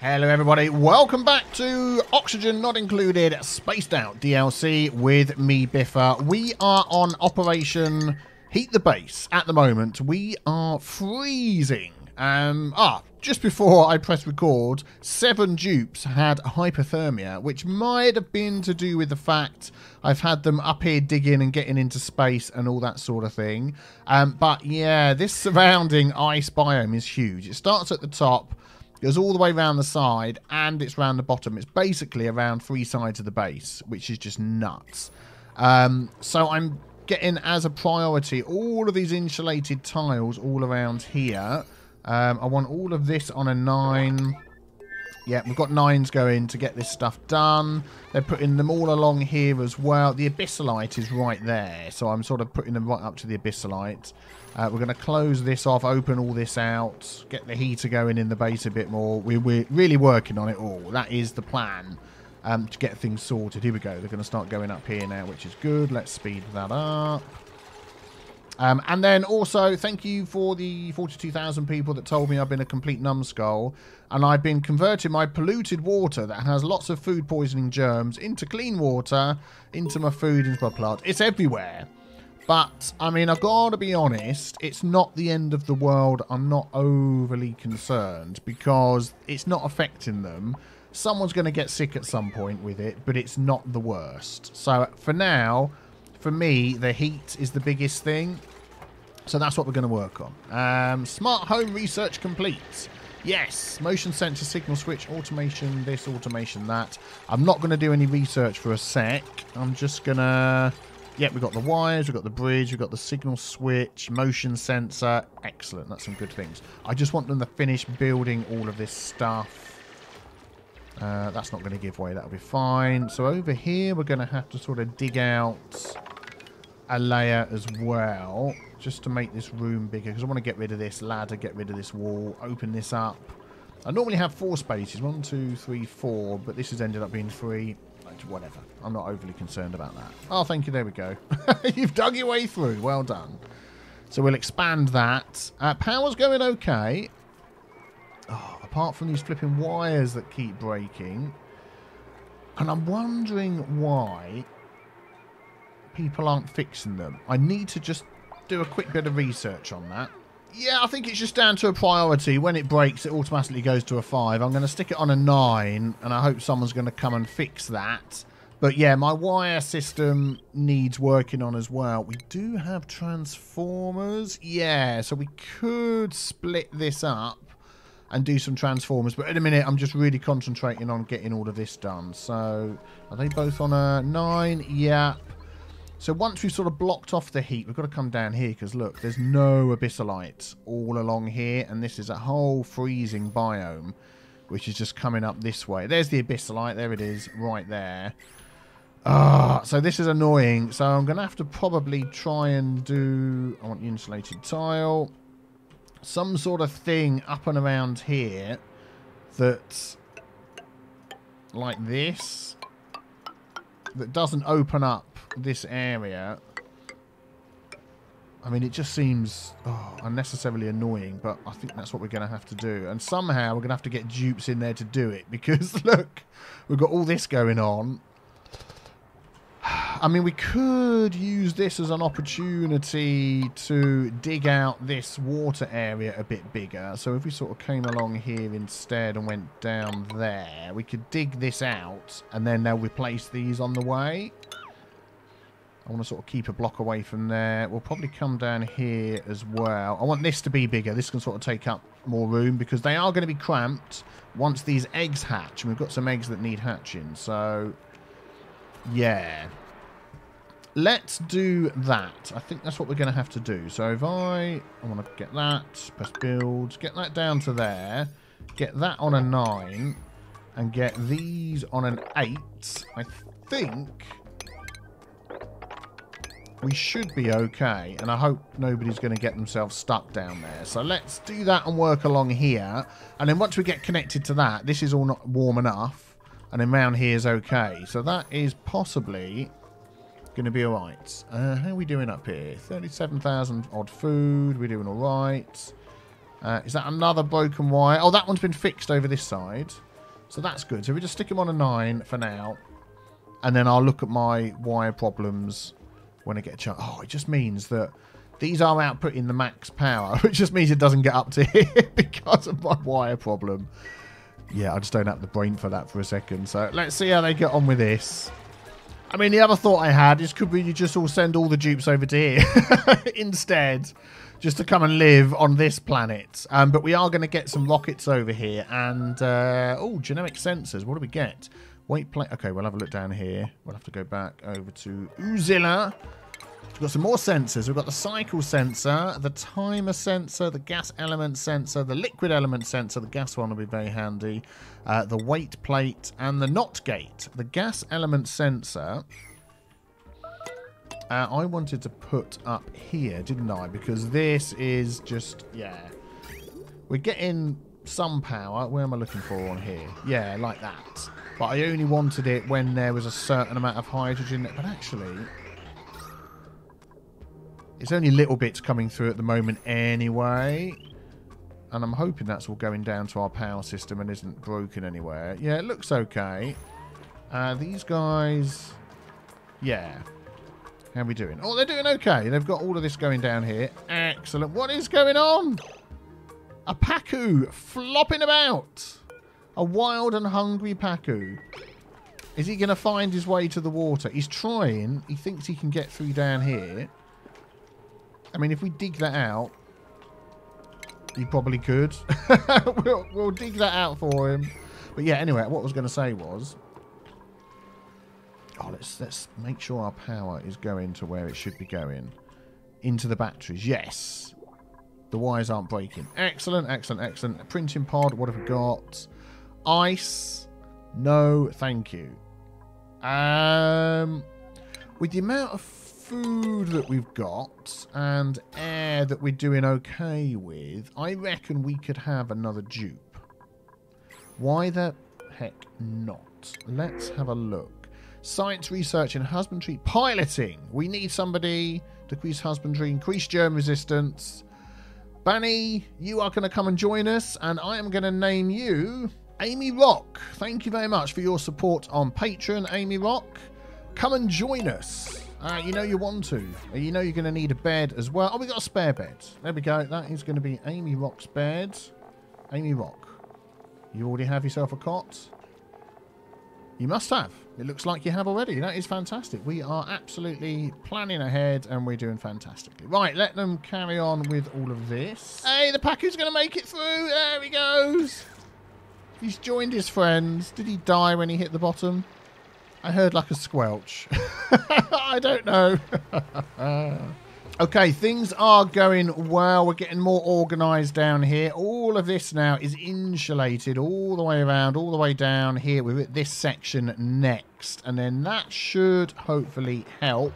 Hello, everybody. Welcome back to Oxygen Not Included Spaced Out DLC with me, Biffa. We are on Operation Heat the Base at the moment. We are freezing. Um, ah, just before I press record, seven dupes had hypothermia, which might have been to do with the fact I've had them up here digging and getting into space and all that sort of thing. Um, but yeah, this surrounding ice biome is huge. It starts at the top goes all the way around the side and it's around the bottom. It's basically around three sides of the base, which is just nuts. Um, so I'm getting as a priority all of these insulated tiles all around here. Um, I want all of this on a nine. Yeah, we've got nines going to get this stuff done. They're putting them all along here as well. The abyssalite is right there, so I'm sort of putting them right up to the abyssalite. Uh, we're going to close this off, open all this out, get the heater going in the base a bit more. We, we're really working on it all. That is the plan um, to get things sorted. Here we go. They're going to start going up here now, which is good. Let's speed that up. Um, and then also, thank you for the 42,000 people that told me I've been a complete numbskull. And I've been converting my polluted water that has lots of food poisoning germs into clean water, into my food, into my plant. It's everywhere. But, I mean, I've got to be honest, it's not the end of the world. I'm not overly concerned because it's not affecting them. Someone's going to get sick at some point with it, but it's not the worst. So, for now, for me, the heat is the biggest thing. So that's what we're going to work on. Um, smart home research complete. Yes, motion sensor signal switch, automation this, automation that. I'm not going to do any research for a sec. I'm just going to... Yeah, we've got the wires, we've got the bridge, we've got the signal switch, motion sensor. Excellent, that's some good things. I just want them to finish building all of this stuff. Uh, that's not going to give way, that'll be fine. So over here, we're going to have to sort of dig out a layer as well, just to make this room bigger, because I want to get rid of this ladder, get rid of this wall, open this up. I normally have four spaces, one, two, three, four, but this has ended up being three. Whatever. I'm not overly concerned about that. Oh, thank you. There we go. You've dug your way through. Well done. So we'll expand that. Uh, power's going okay. Oh, apart from these flipping wires that keep breaking. And I'm wondering why people aren't fixing them. I need to just do a quick bit of research on that. Yeah, I think it's just down to a priority. When it breaks, it automatically goes to a 5. I'm going to stick it on a 9, and I hope someone's going to come and fix that. But yeah, my wire system needs working on as well. We do have transformers. Yeah, so we could split this up and do some transformers. But in a minute, I'm just really concentrating on getting all of this done. So, are they both on a 9? Yeah. So once we've sort of blocked off the heat, we've got to come down here because look, there's no abyssalites all along here. And this is a whole freezing biome, which is just coming up this way. There's the abyssalite. There it is, right there. Ah, so this is annoying. So I'm going to have to probably try and do... I want the insulated tile. Some sort of thing up and around here that... Like this. That doesn't open up this area, I mean, it just seems oh, unnecessarily annoying, but I think that's what we're going to have to do. And somehow we're going to have to get dupes in there to do it because, look, we've got all this going on. I mean, we could use this as an opportunity to dig out this water area a bit bigger. So if we sort of came along here instead and went down there, we could dig this out and then they'll replace these on the way. I want to sort of keep a block away from there. We'll probably come down here as well. I want this to be bigger. This can sort of take up more room because they are going to be cramped once these eggs hatch. And we've got some eggs that need hatching. So, yeah. Let's do that. I think that's what we're going to have to do. So if I, I want to get that, press build, get that down to there, get that on a 9, and get these on an 8. I think we should be okay. And I hope nobody's going to get themselves stuck down there. So let's do that and work along here. And then once we get connected to that, this is all not warm enough. And then round here is okay. So that is possibly going to be all right. Uh, how are we doing up here? 37,000 odd food. We're doing all right. Uh, is that another broken wire? Oh, that one's been fixed over this side. So that's good. So we just stick them on a 9 for now. And then I'll look at my wire problems when I get a chance. Oh, it just means that these are outputting the max power, which just means it doesn't get up to here because of my wire problem. Yeah, I just don't have the brain for that for a second. So let's see how they get on with this. I mean, the other thought I had is could we just all send all the dupes over to here instead, just to come and live on this planet. Um, but we are going to get some rockets over here. And, uh, oh, genetic sensors. What do we get? Wait, plate. Okay, we'll have a look down here. We'll have to go back over to Uzilla. We've got some more sensors. We've got the cycle sensor, the timer sensor, the gas element sensor, the liquid element sensor. The gas one will be very handy. Uh, the weight plate and the NOT gate. The gas element sensor. Uh, I wanted to put up here, didn't I? Because this is just, yeah. We're getting some power. Where am I looking for on here? Yeah, like that. But I only wanted it when there was a certain amount of hydrogen. But actually, it's only little bits coming through at the moment anyway. And I'm hoping that's all going down to our power system and isn't broken anywhere. Yeah, it looks okay. Uh, these guys... Yeah. How are we doing? Oh, they're doing okay. They've got all of this going down here. Excellent. What is going on? A Pacu flopping about. A wild and hungry Pacu. Is he going to find his way to the water? He's trying. He thinks he can get through down here. I mean, if we dig that out, he probably could. we'll, we'll dig that out for him. But yeah, anyway, what I was going to say was... Oh, let's, let's make sure our power is going to where it should be going. Into the batteries. Yes. The wires aren't breaking. Excellent, excellent, excellent. Printing pod, what have we got? Ice. No, thank you. Um, with the amount of food that we've got and air that we're doing okay with, I reckon we could have another dupe. Why the heck not? Let's have a look. Science research and husbandry piloting. We need somebody to increase husbandry, increase germ resistance. Banhi, you are going to come and join us, and I am going to name you Amy Rock. Thank you very much for your support on Patreon, Amy Rock. Come and join us. Uh, you know you want to. You know you're going to need a bed as well. Oh, we got a spare bed. There we go. That is going to be Amy Rock's bed. Amy Rock. You already have yourself a cot? You must have. It looks like you have already. That is fantastic. We are absolutely planning ahead and we're doing fantastically. Right, let them carry on with all of this. Hey, the Pacu's going to make it through. There he goes. He's joined his friends. Did he die when he hit the bottom? I heard like a squelch. I don't know. okay, things are going well. We're getting more organised down here. All of this now is insulated all the way around, all the way down here with this section next. And then that should hopefully help.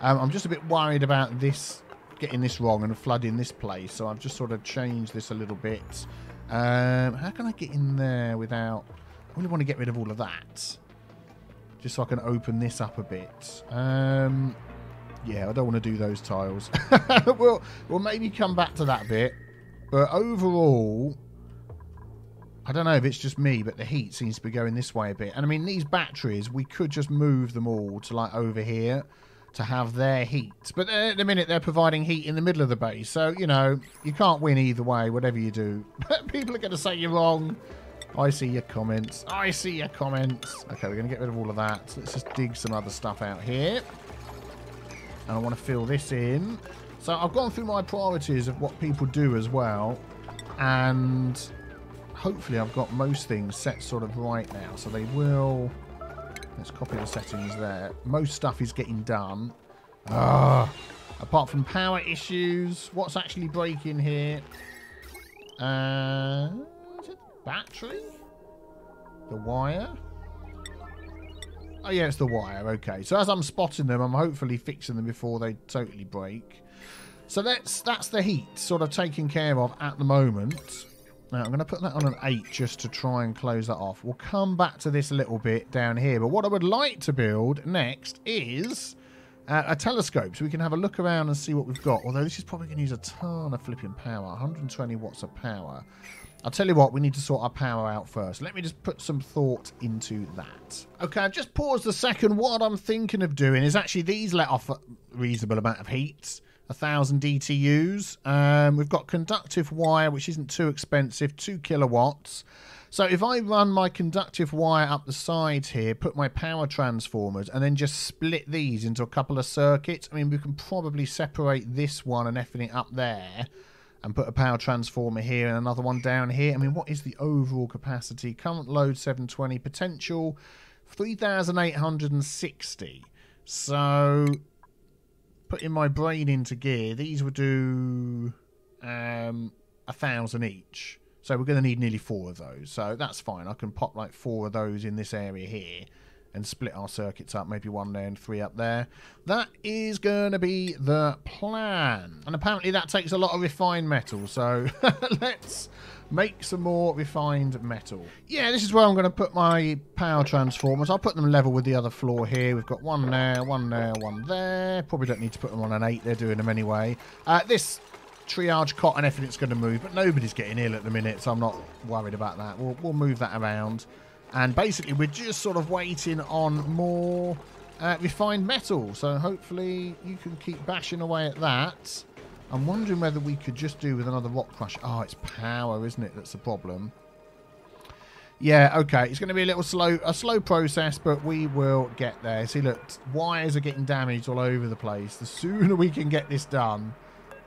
Um, I'm just a bit worried about this, getting this wrong and flooding this place. So I've just sort of changed this a little bit. Um, how can I get in there without... I really want to get rid of all of that just so I can open this up a bit. Um, yeah, I don't want to do those tiles. we'll, we'll maybe come back to that bit. But overall, I don't know if it's just me, but the heat seems to be going this way a bit. And I mean, these batteries, we could just move them all to like over here to have their heat. But at the minute, they're providing heat in the middle of the base. So, you know, you can't win either way, whatever you do. People are going to say you're wrong. I see your comments. I see your comments. Okay, we're going to get rid of all of that. Let's just dig some other stuff out here. And I want to fill this in. So I've gone through my priorities of what people do as well. And hopefully I've got most things set sort of right now. So they will... Let's copy the settings there. Most stuff is getting done. Ah, apart from power issues, what's actually breaking here? Uh, battery? The wire? Oh, yeah, it's the wire. Okay. So as I'm spotting them, I'm hopefully fixing them before they totally break. So that's that's the heat sort of taken care of at the moment. Now, I'm going to put that on an 8 just to try and close that off. We'll come back to this a little bit down here. But what I would like to build next is uh, a telescope so we can have a look around and see what we've got. Although this is probably going to use a ton of flipping power. 120 watts of power. I'll tell you what, we need to sort our power out first. Let me just put some thought into that. Okay, I've just paused a second. What I'm thinking of doing is actually these let off a reasonable amount of heat. A thousand DTUs. Um, we've got conductive wire, which isn't too expensive, two kilowatts. So if I run my conductive wire up the sides here, put my power transformers, and then just split these into a couple of circuits, I mean, we can probably separate this one and everything up there and put a power transformer here and another one down here. I mean, what is the overall capacity? Current load 720, potential 3,860. So, putting my brain into gear, these would do um, a thousand each. So we're going to need nearly four of those. So that's fine. I can pop like four of those in this area here and split our circuits up, maybe one there and three up there. That is going to be the plan. And apparently that takes a lot of refined metal, so let's make some more refined metal. Yeah, this is where I'm going to put my power transformers. I'll put them level with the other floor here. We've got one there, one there, one there. Probably don't need to put them on an 8, they're doing them anyway. Uh, this triage cot and everything's going to move, but nobody's getting ill at the minute, so I'm not worried about that. We'll, we'll move that around. And basically, we're just sort of waiting on more uh, refined metal. So hopefully you can keep bashing away at that. I'm wondering whether we could just do with another rock crush. Oh, it's power, isn't it? That's the problem. Yeah, okay. It's going to be a little slow, a slow process, but we will get there. See, look, wires are getting damaged all over the place. The sooner we can get this done,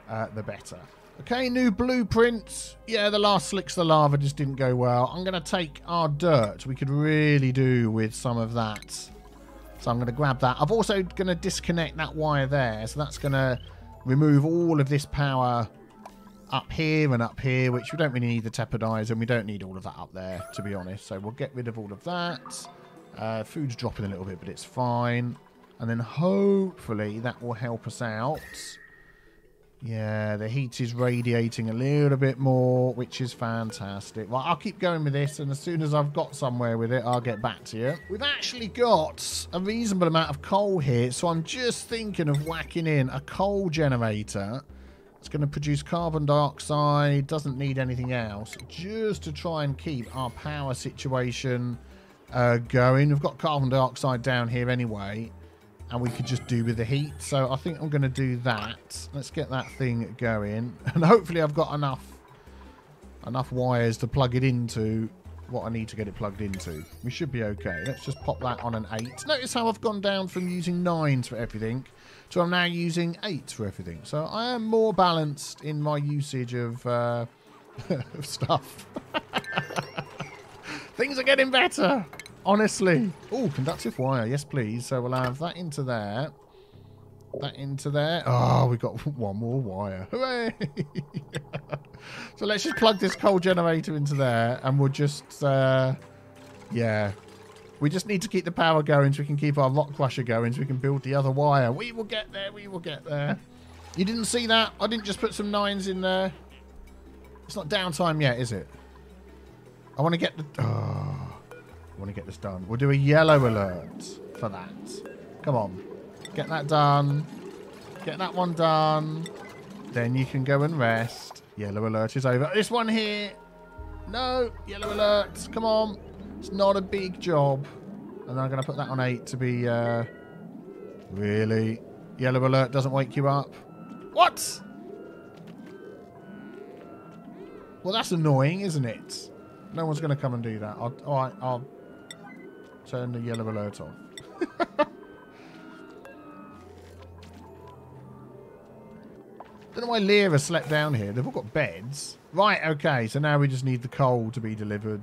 uh, the better. Okay, new blueprints. Yeah, the last slicks the lava just didn't go well. I'm going to take our dirt. We could really do with some of that. So I'm going to grab that. I'm also going to disconnect that wire there. So that's going to remove all of this power up here and up here, which we don't really need the tepidizer, and we don't need all of that up there, to be honest. So we'll get rid of all of that. Uh, food's dropping a little bit, but it's fine. And then hopefully that will help us out. Yeah, the heat is radiating a little bit more, which is fantastic. Well, I'll keep going with this, and as soon as I've got somewhere with it, I'll get back to you. We've actually got a reasonable amount of coal here, so I'm just thinking of whacking in a coal generator. It's going to produce carbon dioxide, doesn't need anything else, just to try and keep our power situation uh, going. We've got carbon dioxide down here anyway and we could just do with the heat. So I think I'm going to do that. Let's get that thing going. And hopefully I've got enough enough wires to plug it into what I need to get it plugged into. We should be okay. Let's just pop that on an 8. Notice how I've gone down from using 9s for everything to I'm now using 8 for everything. So I am more balanced in my usage of, uh, of stuff. Things are getting better. Honestly. Oh, conductive wire. Yes, please. So we'll have that into there. That into there. Oh, we've got one more wire. Hooray! so let's just plug this coal generator into there and we'll just, uh, yeah. We just need to keep the power going so we can keep our rock crusher going so we can build the other wire. We will get there. We will get there. You didn't see that? I didn't just put some nines in there. It's not downtime yet, is it? I want to get the... Oh. Want to get this done. We'll do a yellow alert for that. Come on. Get that done. Get that one done. Then you can go and rest. Yellow alert is over. This one here. No. Yellow alert. Come on. It's not a big job. And I'm going to put that on 8 to be... Uh, really? Yellow alert doesn't wake you up? What? Well, that's annoying, isn't it? No one's going to come and do that. I'll, all right, I'll Turn the yellow alert on. Don't know why Lyra slept down here. They've all got beds. Right, okay. So now we just need the coal to be delivered.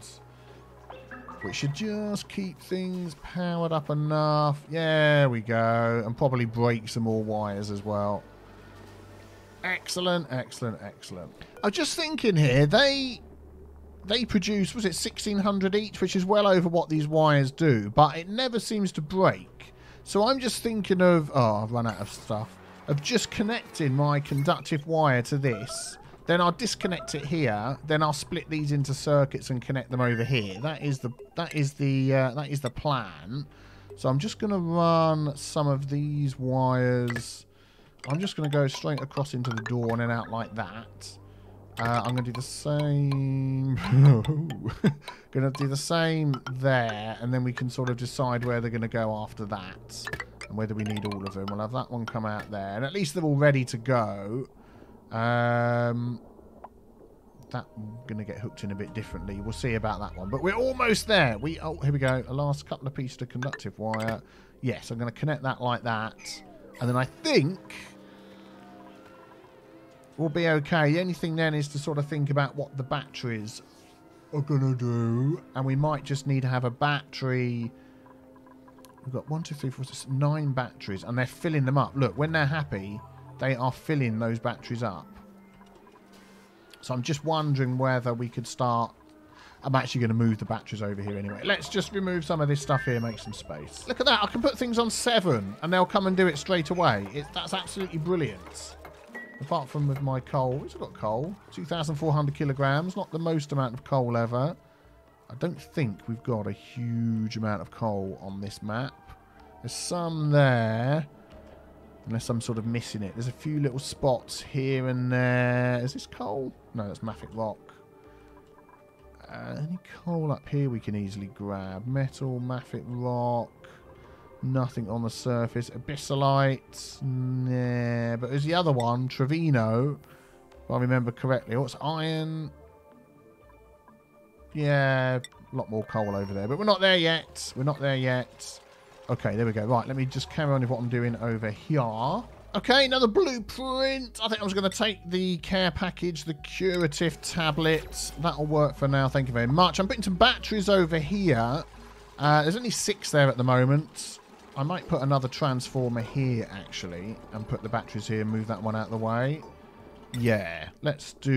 Which should just keep things powered up enough. Yeah, we go. And probably break some more wires as well. Excellent, excellent, excellent. I was just thinking here, they they produce, was it 1600 each, which is well over what these wires do, but it never seems to break. So I'm just thinking of, oh, I've run out of stuff, of just connecting my conductive wire to this. Then I'll disconnect it here. Then I'll split these into circuits and connect them over here. That is the that is the uh, that is the plan. So I'm just going to run some of these wires. I'm just going to go straight across into the door and then out like that. Uh, I'm going to do the same. going to do the same there, and then we can sort of decide where they're going to go after that, and whether we need all of them. We'll have that one come out there, and at least they're all ready to go. Um, that going to get hooked in a bit differently. We'll see about that one, but we're almost there. We oh here we go. A last couple of pieces of conductive wire. Yes, I'm going to connect that like that, and then I think we'll be okay. The only thing then is to sort of think about what the batteries are going to do. And we might just need to have a battery. We've got one, two, three, four, six, nine batteries. And they're filling them up. Look, when they're happy, they are filling those batteries up. So I'm just wondering whether we could start... I'm actually going to move the batteries over here anyway. Let's just remove some of this stuff here, make some space. Look at that. I can put things on seven, and they'll come and do it straight away. It, that's absolutely brilliant. Apart from with my coal. Who's got coal? 2,400 kilograms. Not the most amount of coal ever. I don't think we've got a huge amount of coal on this map. There's some there. Unless I'm sort of missing it. There's a few little spots here and there. Is this coal? No, that's mafic rock. Uh, any coal up here we can easily grab? Metal, mafic rock. Nothing on the surface. Abyssalite. Nah. But there's the other one. Trevino. If I remember correctly. What's iron? Yeah. A lot more coal over there. But we're not there yet. We're not there yet. Okay, there we go. Right, let me just carry on with what I'm doing over here. Okay, another blueprint. I think I was going to take the care package, the curative tablet. That'll work for now. Thank you very much. I'm putting some batteries over here. Uh, there's only six there at the moment. I might put another transformer here, actually, and put the batteries here and move that one out of the way. Yeah, let's do...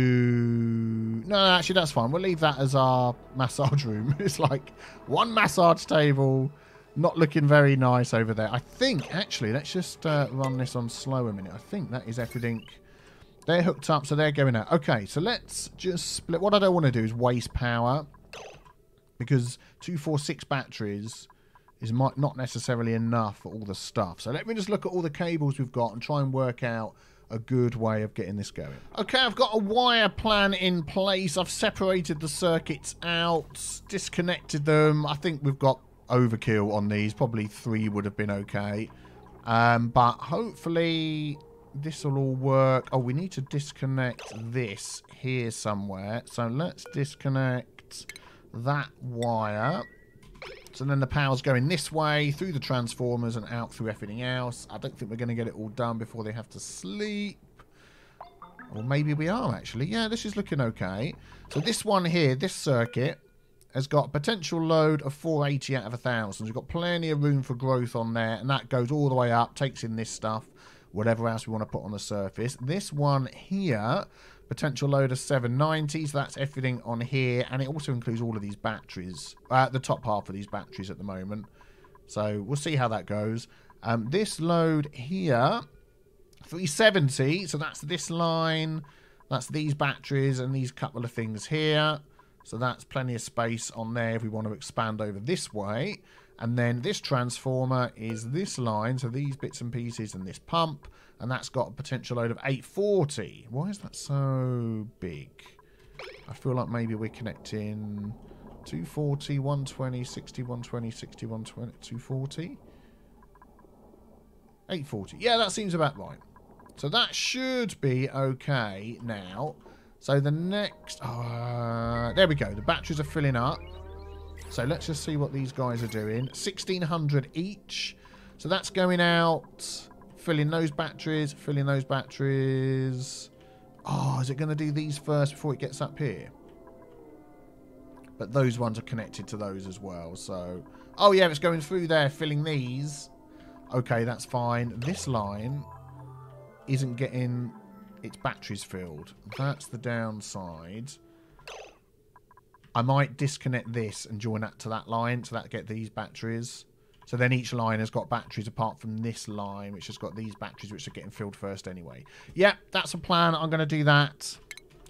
No, actually, that's fine. We'll leave that as our massage room. it's like one massage table, not looking very nice over there. I think, actually, let's just uh, run this on slow a minute. I think that is everything... They're hooked up, so they're going out. Okay, so let's just split... What I don't want to do is waste power, because 246 batteries is not necessarily enough for all the stuff. So let me just look at all the cables we've got and try and work out a good way of getting this going. Okay, I've got a wire plan in place. I've separated the circuits out, disconnected them. I think we've got overkill on these. Probably three would have been okay. Um, but hopefully this will all work. Oh, we need to disconnect this here somewhere. So let's disconnect that wire. So then the power's going this way, through the transformers and out through everything else. I don't think we're going to get it all done before they have to sleep. Or maybe we are, actually. Yeah, this is looking okay. So this one here, this circuit, has got a potential load of 480 out of 1,000. We've got plenty of room for growth on there, and that goes all the way up, takes in this stuff, whatever else we want to put on the surface. This one here Potential load of 790, so that's everything on here. And it also includes all of these batteries, uh, the top half of these batteries at the moment. So we'll see how that goes. Um, this load here, 370, so that's this line. That's these batteries and these couple of things here. So that's plenty of space on there if we want to expand over this way. And then this transformer is this line, so these bits and pieces and this pump and that's got a potential load of 840. Why is that so big? I feel like maybe we're connecting 240, 120, 60, 120, 60, 120, 240? 840. Yeah, that seems about right. So that should be okay now. So the next... Uh, there we go. The batteries are filling up. So let's just see what these guys are doing. 1,600 each. So that's going out filling those batteries, filling those batteries. Oh, is it going to do these first before it gets up here? But those ones are connected to those as well, so... Oh, yeah, it's going through there, filling these. Okay, that's fine. This line isn't getting its batteries filled. That's the downside. I might disconnect this and join that to that line so that get these batteries. So then each line has got batteries apart from this line, which has got these batteries, which are getting filled first anyway. Yeah, that's a plan. I'm going to do that.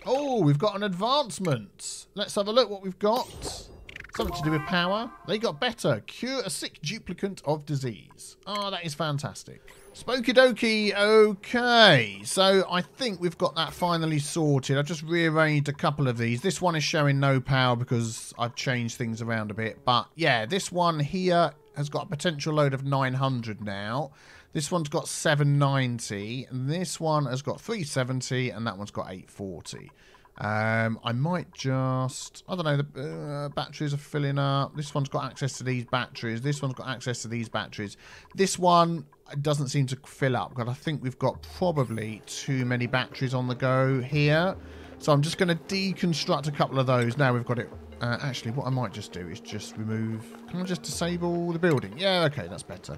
Oh, we've got an advancement. Let's have a look what we've got. Something to do with power. They got better. Cure a sick duplicant of disease. Oh, that is fantastic. Spooky Dokie, okay. So I think we've got that finally sorted. I just rearranged a couple of these. This one is showing no power because I've changed things around a bit. But yeah, this one here has got a potential load of 900 now. This one's got 790. And this one has got 370 and that one's got 840. Um, I might just, I don't know, the uh, batteries are filling up. This one's got access to these batteries. This one's got access to these batteries. This one doesn't seem to fill up because I think we've got probably too many batteries on the go here. So I'm just going to deconstruct a couple of those. Now we've got it. Uh, actually, what I might just do is just remove... Can I just disable the building? Yeah, okay, that's better.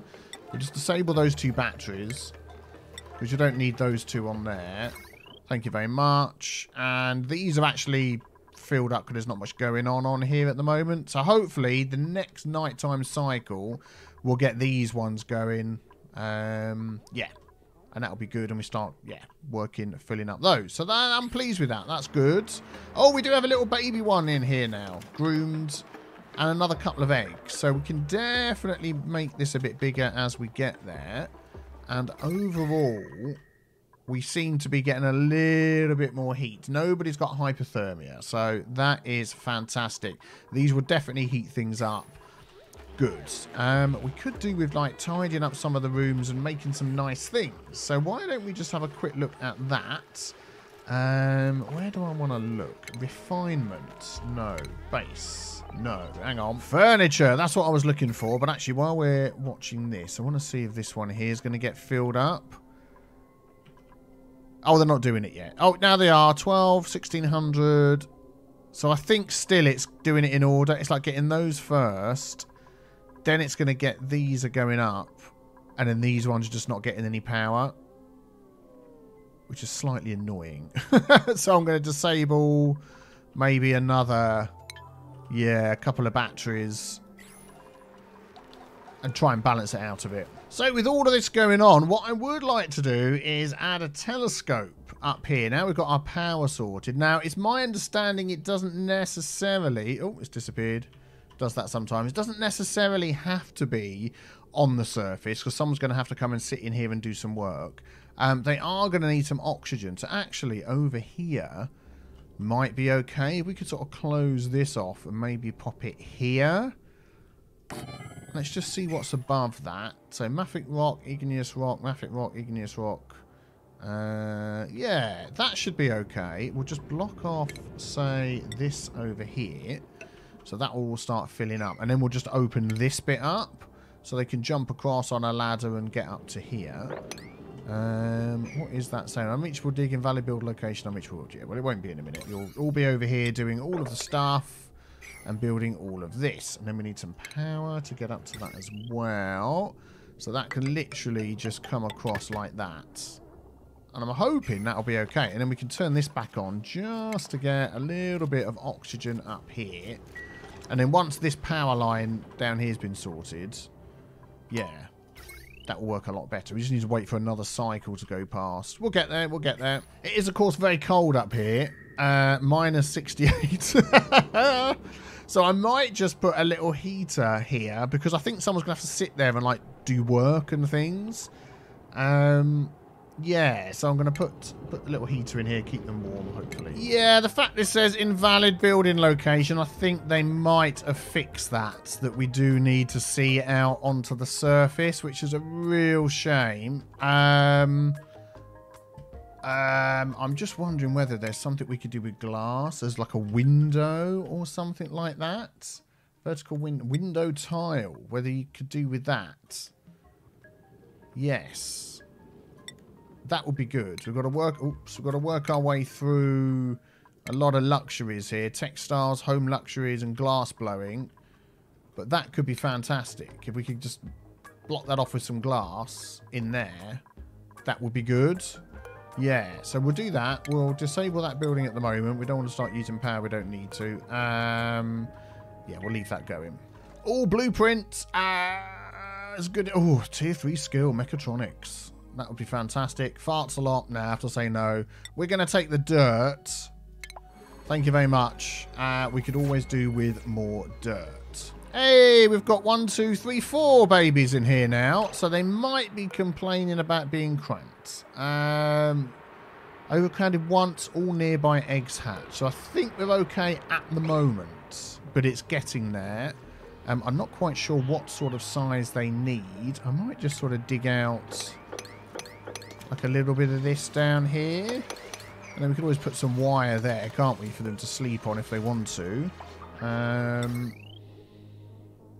We'll just disable those two batteries because you don't need those two on there. Thank you very much. And these have actually filled up because there's not much going on on here at the moment. So hopefully the next nighttime cycle will get these ones going. Um, yeah. And that'll be good. And we start, yeah, working, filling up those. So that, I'm pleased with that. That's good. Oh, we do have a little baby one in here now. Groomed. And another couple of eggs. So we can definitely make this a bit bigger as we get there. And overall, we seem to be getting a little bit more heat. Nobody's got hypothermia, so that is fantastic. These will definitely heat things up. Good. Um, we could do with like tidying up some of the rooms and making some nice things. So why don't we just have a quick look at that? Um, where do I want to look? Refinement. No. Base. No. Hang on. Furniture. That's what I was looking for. But actually, while we're watching this, I want to see if this one here is going to get filled up. Oh, they're not doing it yet. Oh, now they are. 12, 1600. So I think still it's doing it in order. It's like getting those first. Then it's going to get these are going up. And then these ones are just not getting any power. Which is slightly annoying. so I'm going to disable maybe another... Yeah, a couple of batteries. And try and balance it out a bit. So with all of this going on, what I would like to do is add a telescope up here. Now we've got our power sorted. Now, it's my understanding it doesn't necessarily... Oh, it's disappeared. Does that sometimes. It doesn't necessarily have to be on the surface because someone's going to have to come and sit in here and do some work. Um, they are going to need some oxygen. So actually, over here might be okay. If we could sort of close this off and maybe pop it here. Let's just see what's above that. So mafic rock, igneous rock, mafic rock, igneous rock. Uh, yeah, that should be okay. We'll just block off, say, this over here. So that will start filling up. And then we'll just open this bit up. So they can jump across on a ladder and get up to here. Um, what is that saying? Unreachable dig valley build location unreachable. Yeah, well, it won't be in a minute. You'll all be over here doing all of the stuff and building all of this. And then we need some power to get up to that as well. So that can literally just come across like that. And I'm hoping that'll be okay. And then we can turn this back on just to get a little bit of oxygen up here. And then once this power line down here has been sorted, yeah, that will work a lot better. We just need to wait for another cycle to go past. We'll get there, we'll get there. It is, of course, very cold up here. Uh, minus 68. So I might just put a little heater here because I think someone's going to have to sit there and like do work and things. Um, yeah, so I'm going to put put a little heater in here, keep them warm, hopefully. Yeah, the fact this says invalid building location, I think they might have fixed that, that we do need to see it out onto the surface, which is a real shame. Um, um, I'm just wondering whether there's something we could do with glass as like a window or something like that. Vertical win window tile, whether you could do with that. Yes. That would be good. We've got to work oops, we've got to work our way through a lot of luxuries here. Textiles, home luxuries and glass blowing. But that could be fantastic. If we could just block that off with some glass in there, that would be good. Yeah, so we'll do that. We'll disable that building at the moment. We don't want to start using power. We don't need to. Um, yeah, we'll leave that going. All blueprints. Uh, it's good. Oh, tier 3 skill, mechatronics. That would be fantastic. Farts a lot. Nah, I have to say no. We're going to take the dirt Thank you very much. Uh, we could always do with more dirt. Hey, we've got one, two, three, four babies in here now. So they might be complaining about being cramped. Um, overcrowded once, all nearby eggs hatch. So I think we're okay at the moment. But it's getting there. Um, I'm not quite sure what sort of size they need. I might just sort of dig out like a little bit of this down here. And then we could always put some wire there, can't we, for them to sleep on if they want to. Um,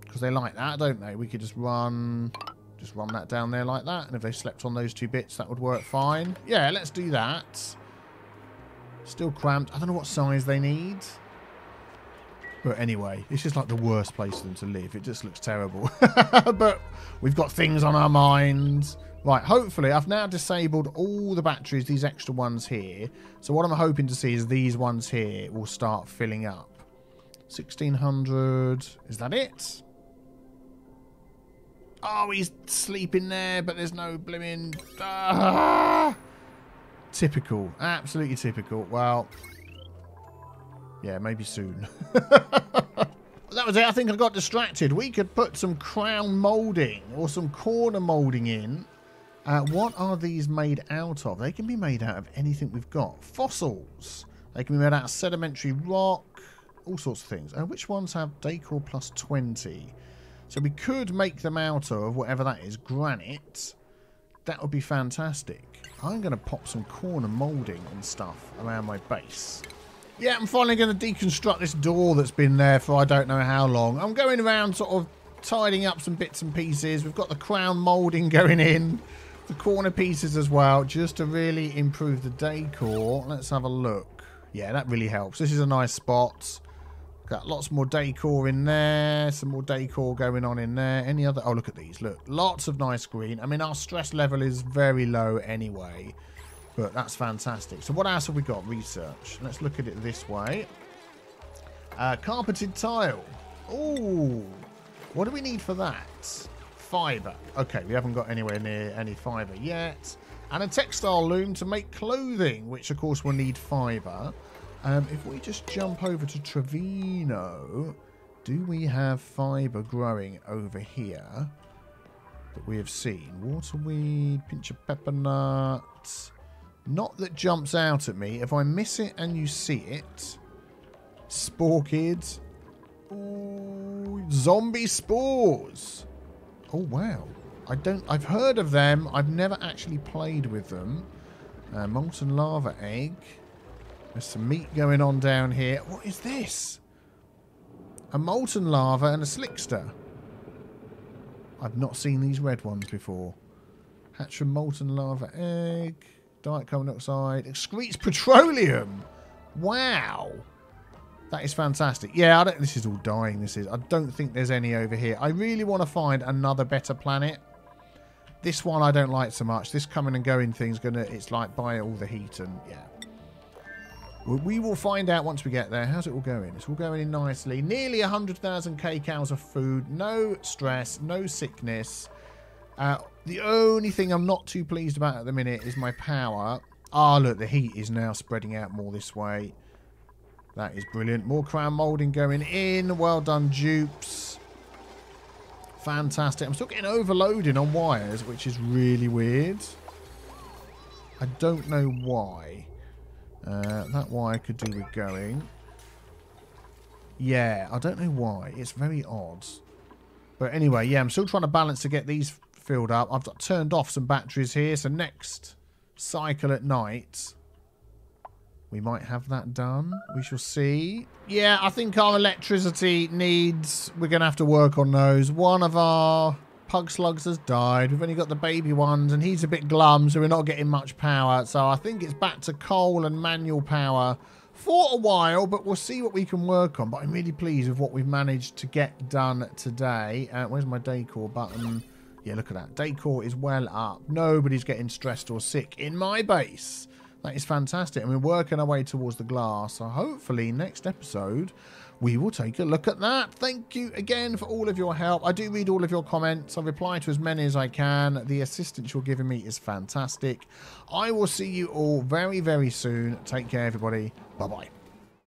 because they like that, don't they? We could just run, just run that down there like that. And if they slept on those two bits, that would work fine. Yeah, let's do that. Still cramped. I don't know what size they need. But anyway, it's just like the worst place for them to live. It just looks terrible. but we've got things on our minds. Right, hopefully I've now disabled all the batteries, these extra ones here. So what I'm hoping to see is these ones here will start filling up. 1600. Is that it? Oh, he's sleeping there, but there's no blooming... Ah! Typical. Absolutely typical. Well, yeah, maybe soon. that was it. I think I got distracted. We could put some crown moulding or some corner moulding in. Uh, what are these made out of? They can be made out of anything we've got. Fossils. They can be made out of sedimentary rock. All sorts of things. Uh, which ones have decor plus 20? So we could make them out of whatever that is. Granite. That would be fantastic. I'm going to pop some corner moulding and stuff around my base. Yeah, I'm finally going to deconstruct this door that's been there for I don't know how long. I'm going around sort of tidying up some bits and pieces. We've got the crown moulding going in, the corner pieces as well, just to really improve the decor. Let's have a look. Yeah, that really helps. This is a nice spot. Got lots more decor in there. Some more decor going on in there. Any other... Oh, look at these. Look, lots of nice green. I mean, our stress level is very low anyway. But that's fantastic. So what else have we got? Research. Let's look at it this way. Uh, carpeted tile. Oh, what do we need for that? Fibre. Okay, we haven't got anywhere near any fibre yet. And a textile loom to make clothing, which of course will need fibre. Um, if we just jump over to Trevino, do we have fibre growing over here that we have seen? Waterweed, Pincha Peppernut, not that jumps out at me. If I miss it and you see it. Spore kids. Ooh, zombie spores. Oh, wow. I don't... I've heard of them. I've never actually played with them. Uh, molten lava egg. There's some meat going on down here. What is this? A molten lava and a slickster. I've not seen these red ones before. Hatch from molten lava egg. Diet carbon dioxide. Excretes petroleum. Wow. That is fantastic. Yeah, I don't, this is all dying. This is. I don't think there's any over here. I really want to find another better planet. This one I don't like so much. This coming and going thing's gonna. It's like buy all the heat and yeah. We will find out once we get there. How's it all going? It's all going in nicely. Nearly 100,000 kcals of food. No stress. No sickness. Uh, the only thing I'm not too pleased about at the minute is my power. Ah, look, the heat is now spreading out more this way. That is brilliant. More crown moulding going in. Well done, dupes. Fantastic. I'm still getting overloading on wires, which is really weird. I don't know why. Uh, that wire could do with going. Yeah, I don't know why. It's very odd. But anyway, yeah, I'm still trying to balance to get these filled up. I've turned off some batteries here, so next cycle at night, we might have that done. We shall see. Yeah, I think our electricity needs... We're going to have to work on those. One of our plug slugs has died. We've only got the baby ones, and he's a bit glum, so we're not getting much power. So I think it's back to coal and manual power for a while, but we'll see what we can work on. But I'm really pleased with what we've managed to get done today. Uh, where's my decor button? Yeah, look at that. Decor is well up. Nobody's getting stressed or sick in my base. That is fantastic. And we're working our way towards the glass. So hopefully next episode we will take a look at that. Thank you again for all of your help. I do read all of your comments. I reply to as many as I can. The assistance you're giving me is fantastic. I will see you all very, very soon. Take care, everybody. Bye-bye.